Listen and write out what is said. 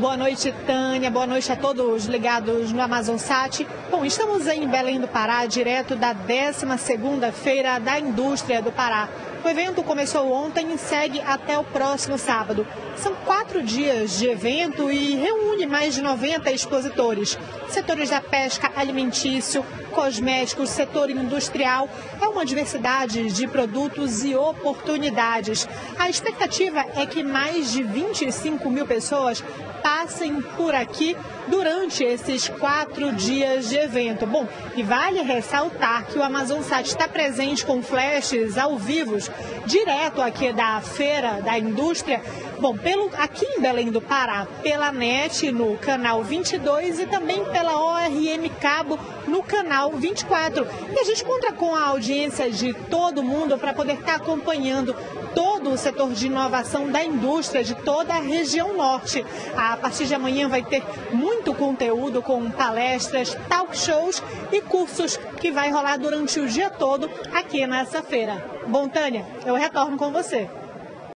Boa noite, Tânia. Boa noite a todos ligados no Amazon Sat. Bom, estamos em Belém do Pará, direto da 12ª Feira da Indústria do Pará. O evento começou ontem e segue até o próximo sábado. São quatro dias de evento e reúne mais de 90 expositores. Setores da pesca, alimentício, cosméticos, setor industrial. É uma diversidade de produtos e oportunidades. A expectativa é que mais de 25 mil pessoas passem por aqui durante esses quatro dias de evento. Bom, e vale ressaltar que o Amazon Sat está presente com flashes ao vivo, direto aqui da feira da indústria. Bom, pelo, aqui em Belém do Pará, pela NET no canal 22 e também pela ORM Cabo no canal 24. E a gente conta com a audiência de todo mundo para poder estar acompanhando todo o setor de inovação da indústria de toda a região norte. A partir de amanhã vai ter muito conteúdo com palestras, talk shows e cursos que vai rolar durante o dia todo aqui nessa feira. Bom, Tânia, eu retorno com você.